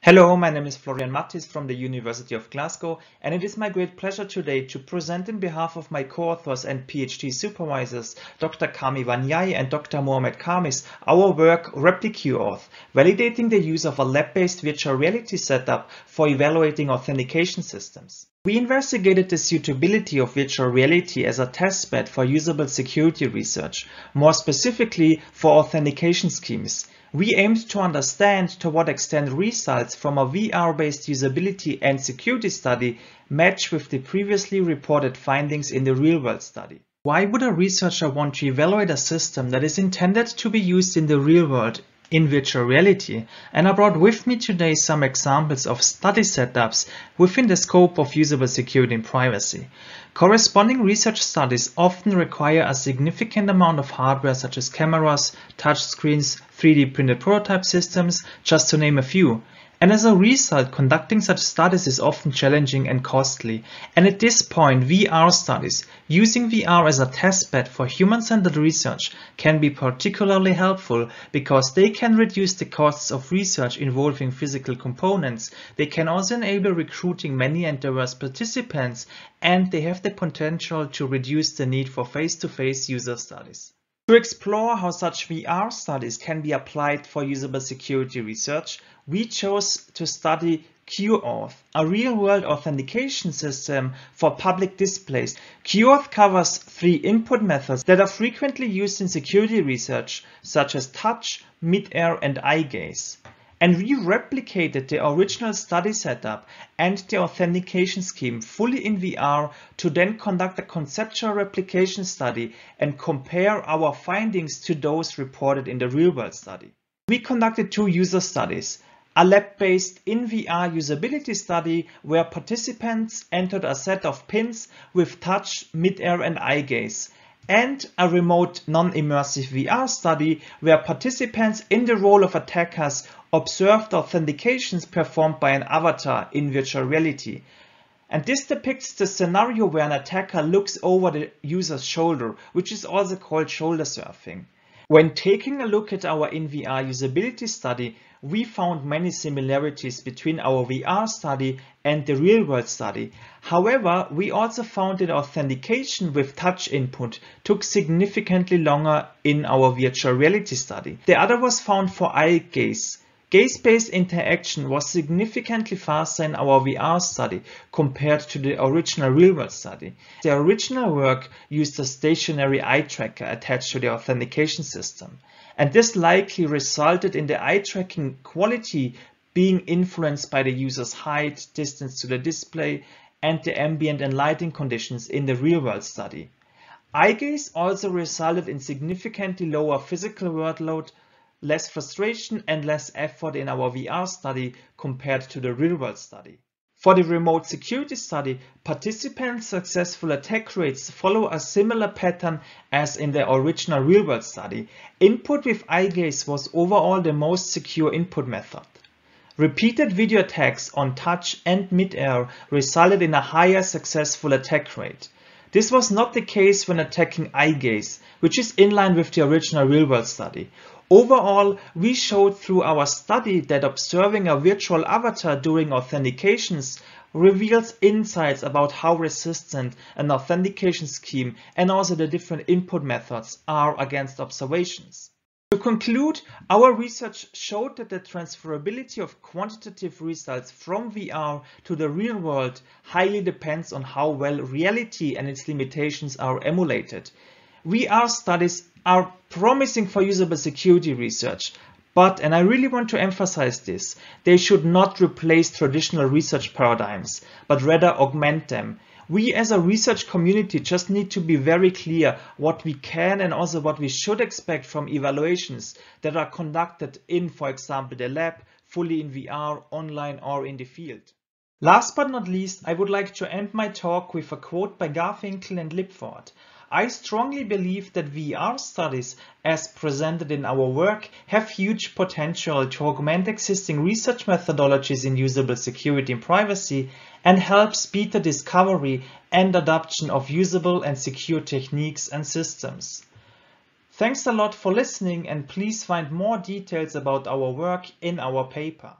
Hello, my name is Florian Mathis from the University of Glasgow, and it is my great pleasure today to present in behalf of my co-authors and PhD supervisors, Dr. Kami Vaniea and Dr. Mohamed Khamis, our work RepliCueAuth, validating the use of a lab-based virtual reality setup for evaluating authentication systems. We investigated the suitability of virtual reality as a testbed for usable security research, more specifically for authentication schemes. We aimed to understand to what extent results from a VR-based usability and security study match with the previously reported findings in the real-world study. Why would a researcher want to evaluate a system that is intended to be used in the real world in virtual reality? And I brought with me today some examples of study setups within the scope of usable security and privacy. Corresponding research studies often require a significant amount of hardware such as cameras, touchscreens, 3D printed prototype systems, just to name a few. And as a result, conducting such studies is often challenging and costly. And at this point, VR studies, using VR as a testbed for human-centered research, can be particularly helpful because they can reduce the costs of research involving physical components. They can also enable recruiting many and diverse participants, and they have the potential to reduce the need for face-to-face -face user studies. To explore how such VR studies can be applied for usable security research, we chose to study CueAuth, a real-world authentication system for public displays. CueAuth covers three input methods that are frequently used in security research, such as touch, mid-air, and eye gaze and we replicated the original study setup and the authentication scheme fully in VR to then conduct a conceptual replication study and compare our findings to those reported in the real-world study. We conducted two user studies, a lab-based in VR usability study where participants entered a set of pins with touch, mid-air and eye gaze and a remote non-immersive VR study where participants in the role of attackers observed authentications performed by an avatar in virtual reality. And this depicts the scenario where an attacker looks over the user's shoulder, which is also called shoulder surfing. When taking a look at our in-VR usability study, we found many similarities between our VR study and the real-world study. However, we also found that authentication with touch input took significantly longer in our virtual reality study. The other was found for eye gaze. Gaze-based interaction was significantly faster in our VR study compared to the original real-world study. The original work used a stationary eye tracker attached to the authentication system, and this likely resulted in the eye tracking quality being influenced by the user's height, distance to the display, and the ambient and lighting conditions in the real-world study. Eye gaze also resulted in significantly lower physical workload less frustration and less effort in our VR study compared to the real-world study. For the remote security study, participants' successful attack rates follow a similar pattern as in the original real-world study. Input with eye gaze was overall the most secure input method. Repeated video attacks on touch and mid-air resulted in a higher successful attack rate. This was not the case when attacking eye gaze, which is in line with the original real-world study. Overall, we showed through our study that observing a virtual avatar during authentications reveals insights about how resistant an authentication scheme and also the different input methods are against observations. To conclude, our research showed that the transferability of quantitative results from VR to the real world highly depends on how well reality and its limitations are emulated. VR studies are promising for usable security research, but, and I really want to emphasize this, they should not replace traditional research paradigms, but rather augment them. We as a research community just need to be very clear what we can and also what we should expect from evaluations that are conducted in, for example, the lab, fully in VR, online or in the field. Last but not least, I would like to end my talk with a quote by Garfinkel and Lipford. I strongly believe that VR studies, as presented in our work, have huge potential to augment existing research methodologies in usable security and privacy and help speed the discovery and adoption of usable and secure techniques and systems. Thanks a lot for listening and please find more details about our work in our paper.